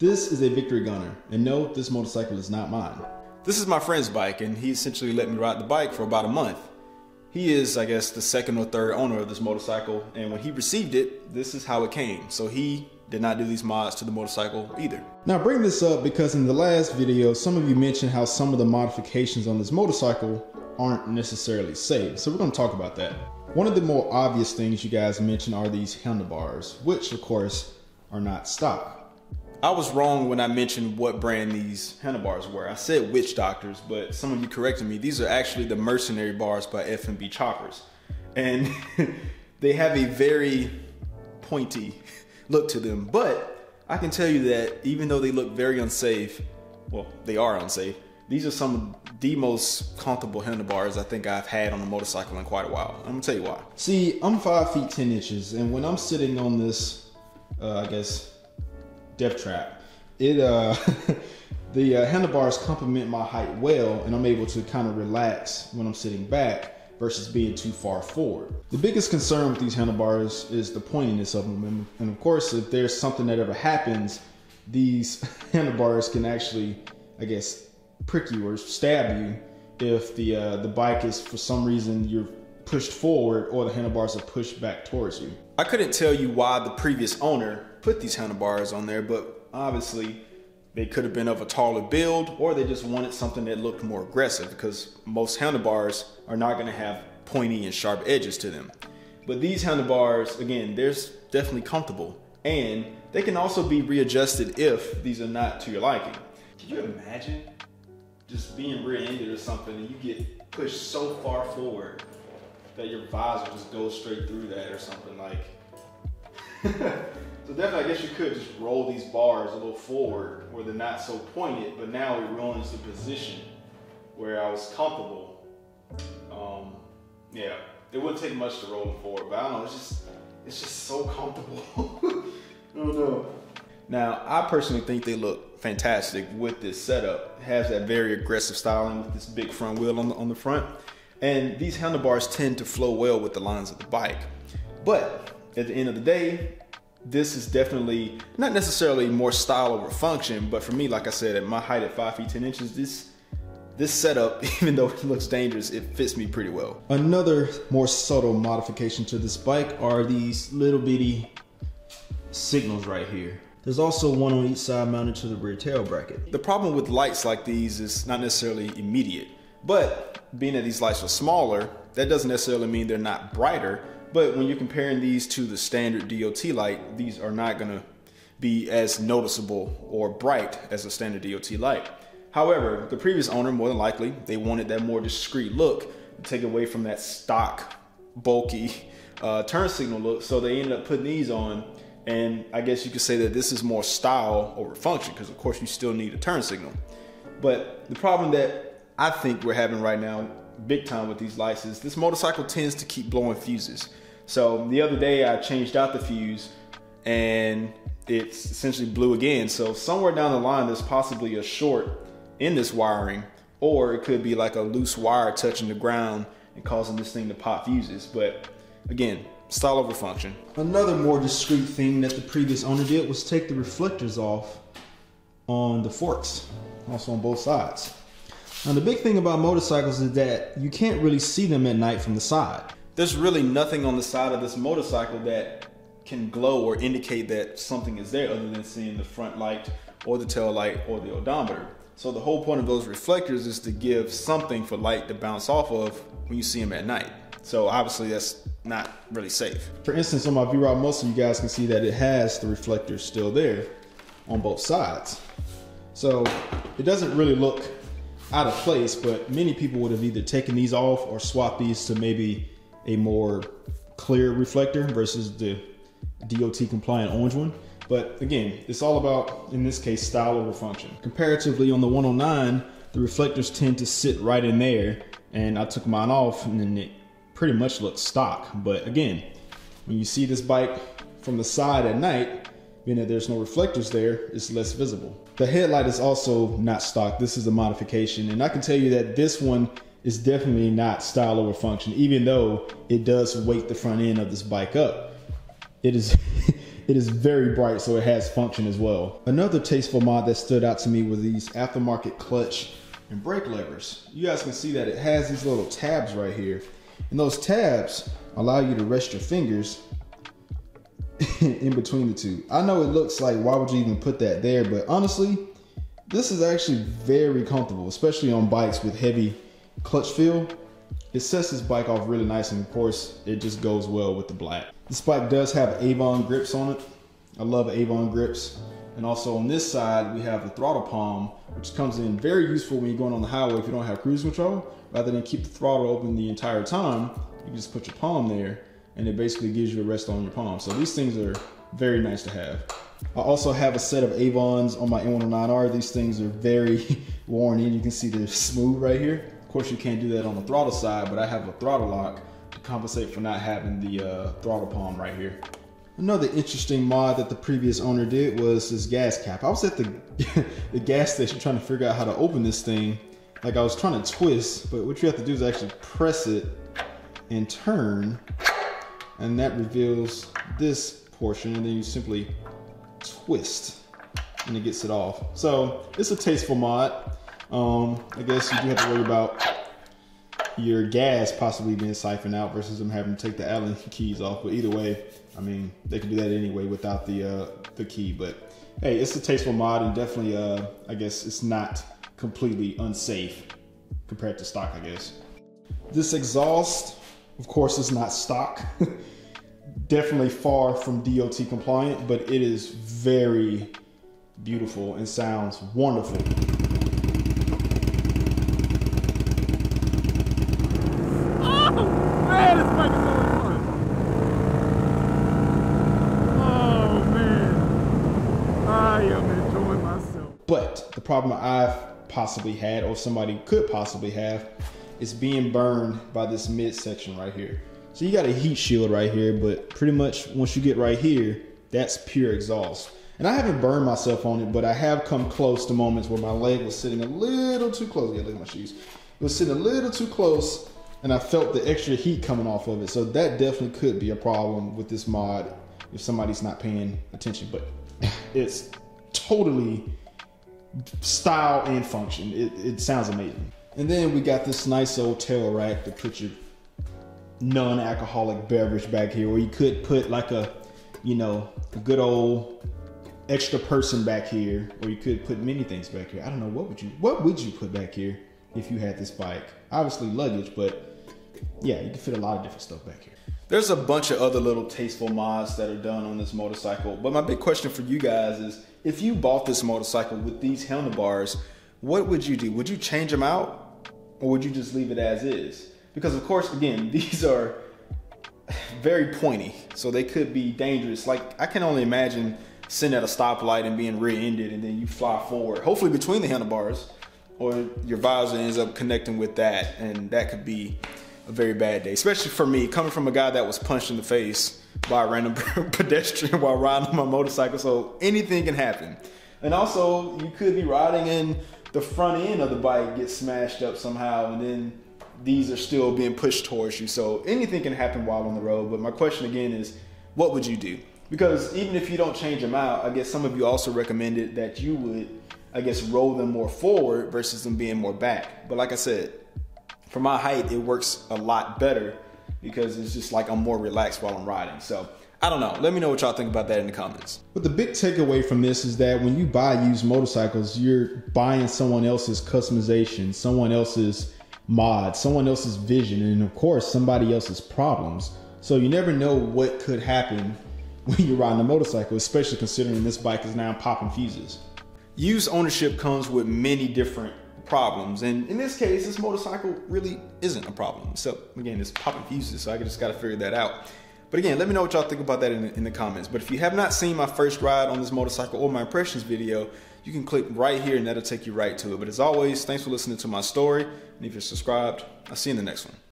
This is a Victory Gunner, and no, this motorcycle is not mine. This is my friend's bike, and he essentially let me ride the bike for about a month. He is, I guess, the second or third owner of this motorcycle, and when he received it, this is how it came. So he did not do these mods to the motorcycle either. Now, I bring this up because in the last video, some of you mentioned how some of the modifications on this motorcycle aren't necessarily safe. So we're going to talk about that. One of the more obvious things you guys mentioned are these handlebars, which of course are not stock. I was wrong when I mentioned what brand these handlebars were. I said witch doctors, but some of you corrected me. These are actually the mercenary bars by F&B Choppers. And they have a very pointy look to them. But I can tell you that even though they look very unsafe, well, they are unsafe, these are some of the most comfortable handlebars I think I've had on a motorcycle in quite a while. I'm gonna tell you why. See, I'm five feet 10 inches, and when I'm sitting on this, uh, I guess, death trap, it, uh, the uh, handlebars complement my height well, and I'm able to kind of relax when I'm sitting back versus being too far forward. The biggest concern with these handlebars is the pointiness of them. And of course, if there's something that ever happens, these handlebars can actually, I guess, prick you or stab you if the uh, the bike is for some reason you're pushed forward or the handlebars are pushed back towards you. I couldn't tell you why the previous owner put these handlebars on there, but obviously they could have been of a taller build or they just wanted something that looked more aggressive because most handlebars are not going to have pointy and sharp edges to them. But these handlebars, again, they're definitely comfortable and they can also be readjusted if these are not to your liking. Can you imagine just being rear-ended or something and you get pushed so far forward that your visor just goes straight through that or something like So definitely, I guess you could just roll these bars a little forward where they're not so pointed, but now it ruins the position where I was comfortable. Um, yeah, it wouldn't take much to roll them forward, but I don't know, it's just, it's just so comfortable. I don't know. Now, I personally think they look fantastic with this setup. It has that very aggressive styling with this big front wheel on the, on the front. And these handlebars tend to flow well with the lines of the bike. But at the end of the day, this is definitely not necessarily more style over function, but for me, like I said, at my height at five feet ten inches, this this setup, even though it looks dangerous, it fits me pretty well. Another more subtle modification to this bike are these little bitty signals right here. There's also one on each side mounted to the rear tail bracket. The problem with lights like these is not necessarily immediate, but being that these lights are smaller, that doesn't necessarily mean they're not brighter, but when you're comparing these to the standard DOT light, these are not gonna be as noticeable or bright as a standard DOT light. However, the previous owner, more than likely, they wanted that more discreet look to take away from that stock, bulky uh, turn signal look. So they ended up putting these on. And I guess you could say that this is more style over function because, of course, you still need a turn signal. But the problem that I think we're having right now, big time with these lights, is this motorcycle tends to keep blowing fuses. So the other day I changed out the fuse and it's essentially blew again. So somewhere down the line, there's possibly a short in this wiring, or it could be like a loose wire touching the ground and causing this thing to pop fuses. But again, style over function. Another more discreet thing that the previous owner did was take the reflectors off on the forks, also on both sides. Now the big thing about motorcycles is that you can't really see them at night from the side there's really nothing on the side of this motorcycle that can glow or indicate that something is there other than seeing the front light or the tail light or the odometer. So the whole point of those reflectors is to give something for light to bounce off of when you see them at night. So obviously that's not really safe. For instance, on my V-Rod, most of you guys can see that it has the reflectors still there on both sides. So it doesn't really look out of place, but many people would have either taken these off or swapped these to maybe a more clear reflector versus the DOT compliant orange one. But again, it's all about, in this case, style over function. Comparatively on the 109, the reflectors tend to sit right in there and I took mine off and then it pretty much looks stock. But again, when you see this bike from the side at night, being that there's no reflectors there, it's less visible. The headlight is also not stock. This is a modification. And I can tell you that this one is definitely not style over function, even though it does weight the front end of this bike up. It is it is very bright, so it has function as well. Another tasteful mod that stood out to me were these aftermarket clutch and brake levers. You guys can see that it has these little tabs right here. And those tabs allow you to rest your fingers in between the two. I know it looks like why would you even put that there, but honestly, this is actually very comfortable, especially on bikes with heavy clutch feel. It sets this bike off really nice and of course it just goes well with the black. This bike does have Avon grips on it. I love Avon grips. And also on this side, we have the throttle palm, which comes in very useful when you're going on the highway if you don't have cruise control. Rather than keep the throttle open the entire time, you can just put your palm there and it basically gives you a rest on your palm. So these things are very nice to have. I also have a set of Avons on my M109R. These things are very worn in. You can see they're smooth right here. Of course, you can't do that on the throttle side, but I have a throttle lock to compensate for not having the uh, throttle palm right here. Another interesting mod that the previous owner did was this gas cap. I was at the, the gas station trying to figure out how to open this thing. Like I was trying to twist, but what you have to do is actually press it and turn. And that reveals this portion and then you simply twist and it gets it off. So it's a tasteful mod. Um, I guess you do have to worry about your gas possibly being siphoned out versus them having to take the Allen keys off. But either way, I mean, they can do that anyway without the uh, the key. But hey, it's a tasteful mod and definitely, uh, I guess it's not completely unsafe compared to stock, I guess. This exhaust, of course, is not stock. definitely far from DOT compliant, but it is very beautiful and sounds wonderful. Oh man I am in trouble But the problem I've possibly had, or somebody could possibly have, is being burned by this midsection right here. So you got a heat shield right here, but pretty much once you get right here, that's pure exhaust. And I haven't burned myself on it, but I have come close to moments where my leg was sitting a little too close. Yeah, look at my shoes. It was sitting a little too close, and I felt the extra heat coming off of it. So that definitely could be a problem with this mod if somebody's not paying attention. But it's totally style and function. It, it sounds amazing. And then we got this nice old tail rack to put your non-alcoholic beverage back here, or you could put like a, you know, a good old extra person back here, or you could put many things back here. I don't know what would you what would you put back here if you had this bike? Obviously luggage, but yeah, you can fit a lot of different stuff back here. There's a bunch of other little tasteful mods that are done on this motorcycle, but my big question for you guys is if you bought this motorcycle with these handlebars, what would you do? Would you change them out or would you just leave it as is? Because of course, again, these are very pointy, so they could be dangerous. Like I can only imagine sitting at a stoplight and being rear-ended and then you fly forward, hopefully between the handlebars, or your visor ends up connecting with that, and that could be a very bad day, especially for me, coming from a guy that was punched in the face by a random pedestrian while riding on my motorcycle. So anything can happen. And also, you could be riding and the front end of the bike gets smashed up somehow, and then these are still being pushed towards you. So anything can happen while on the road. But my question again is, what would you do? Because even if you don't change them out, I guess some of you also recommended that you would, I guess, roll them more forward versus them being more back. But like I said, for my height, it works a lot better because it's just like I'm more relaxed while I'm riding. So I don't know. Let me know what y'all think about that in the comments. But the big takeaway from this is that when you buy used motorcycles, you're buying someone else's customization, someone else's mod, someone else's vision, and of course, somebody else's problems. So you never know what could happen when you're riding a motorcycle, especially considering this bike is now popping fuses. Used ownership comes with many different problems, and in this case, this motorcycle really isn't a problem. So again, it's popping fuses, so I just got to figure that out. But again, let me know what y'all think about that in, in the comments. But if you have not seen my first ride on this motorcycle or my impressions video, you can click right here and that'll take you right to it. But as always, thanks for listening to my story. And if you're subscribed, I'll see you in the next one.